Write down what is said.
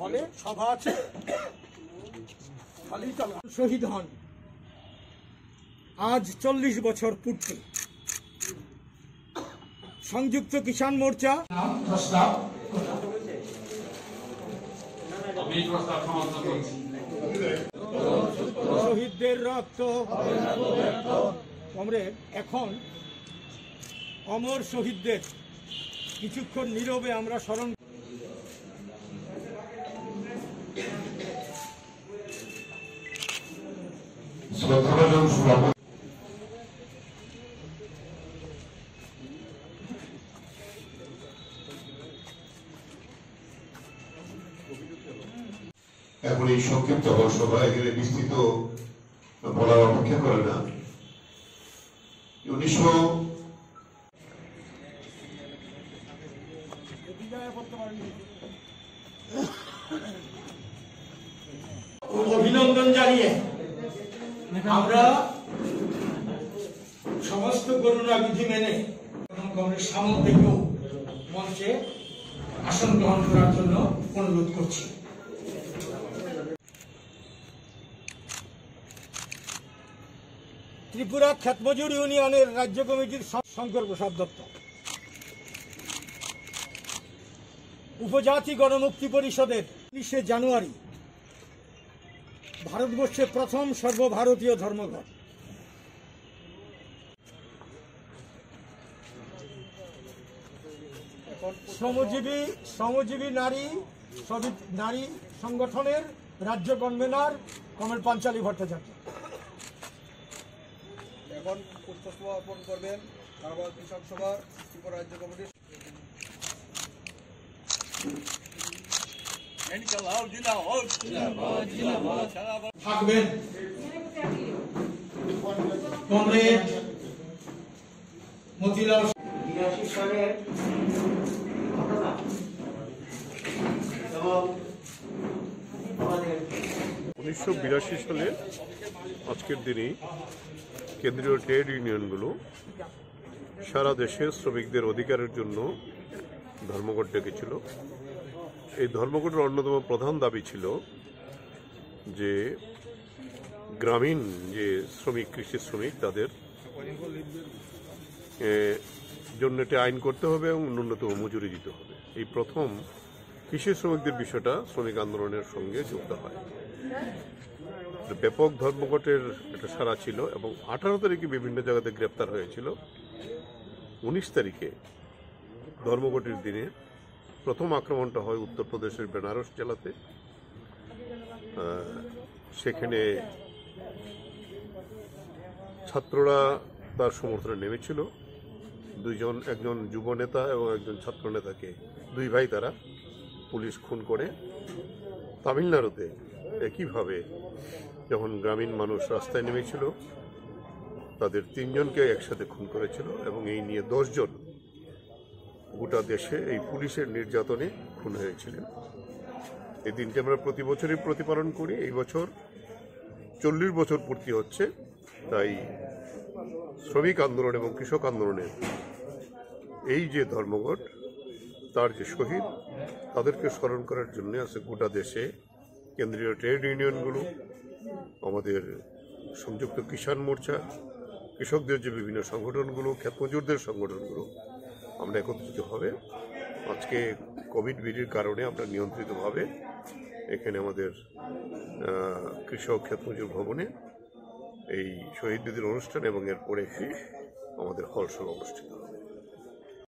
হলে সভা আছে। শহীদ হন। আজ চল্লিশ বছর পূর্তি। সংযুক্ত কিষাণ মোর্চা। প্রস্তাব শহীদদের রক্ত। কমরেড এখন অমর শহীদদের কিছুক্ষণ নীরবে আমরা স্মরণ এখন এই সংক্ষিপ্ত সভা এখানে বিস্তৃত বলার অপেক্ষা করে না। উনিশশো অভিনন্দন জানিয়ে আমরা সমস্ত করুণা বিধি মেনে কংগ্রেস মঞ্চে আসন গ্রহণ করার জন্য অনুরোধ করছি। ত্রিপুরা খ্যাতমজুর ইউনিয়নের রাজ্য কমিটির শঙ্কর প্রসাদ দত্ত। উপজাতি গণমুক্তি পরিষদের উনিশে জানুয়ারি ভারতবর্ষে প্রথম সর্বভারতীয় ধর্মঘট। শ্রমজীবী শ্রমজীবী নারী নারী সংগঠনের রাজ্য কনভেনার কমল পাঞ্চালী ভট্টাচার্য। এখন অর্পণ করবেন কৃষক সভার রাজ্য কমিটির থাকবেন। কমরেড মতিলাল উনিশশো বিরাশি সালে আজকের দিনেই কেন্দ্রীয় ট্রেড ইউনিয়নগুলো সারা দেশে শ্রমিকদের অধিকারের জন্য ধর্মঘট ডেকেছিল। এই ধর্মঘটের অন্যতম প্রধান দাবি ছিল যে গ্রামীণ যে শ্রমিক, কৃষি শ্রমিক, তাদের জন্য একটি আইন করতে হবে এবং ন্যূনতম মজুরি দিতে হবে। এই প্রথম কৃষি শ্রমিকদের বিষয়টা শ্রমিক আন্দোলনের সঙ্গে যুক্ত হয়। ব্যাপক ধর্মঘটের একটা সারা ছিল এবং আঠারো তারিখে বিভিন্ন জায়গাতে গ্রেপ্তার হয়েছিল। উনিশ তারিখে ধর্মঘটের দিনে প্রথম আক্রমণটা হয় উত্তরপ্রদেশের বেনারস জেলাতে। সেখানে ছাত্ররা তার সমর্থনে নেমেছিল। দুইজন, একজন যুব নেতা এবং একজন ছাত্র নেতাকে দুই ভাই তারা পুলিশ খুন করে। তামিলনাড়ুতে একইভাবে যখন গ্রামীণ মানুষ রাস্তায় নেমেছিল, তাদের তিনজনকে একসাথে খুন করেছিল এবং এই নিয়ে দশজন গোটা দেশে এই পুলিশের নির্যাতনে খুন হয়েছিলেন এই দিনটি আমরা প্রতি বছরই প্রতিপালন করি। এই বছর চল্লিশ বছর পূর্তি হচ্ছে। তাই শ্রমিক আন্দোলন এবং কৃষক আন্দোলনের এই যে ধর্মঘট, তার যে শহীদ তাদেরকে স্মরণ করার জন্য আছে গোটা দেশে কেন্দ্রীয় ট্রেড ইউনিয়নগুলো, আমাদের সংযুক্ত কিষাণ মোর্চা, কৃষকদের যে বিভিন্ন সংগঠনগুলো ক্ষেতমজুরদের সংগঠনগুলো আমরা একত্রিত হবে। আজকে কোভিড বিধির কারণে আমরা নিয়ন্ত্রিতভাবে এখানে আমাদের কৃষক ক্ষেতমজুর ভবনে এই শহীদ বিধির অনুষ্ঠান এবং এরপরে একটি আমাদের হলসল অনুষ্ঠিত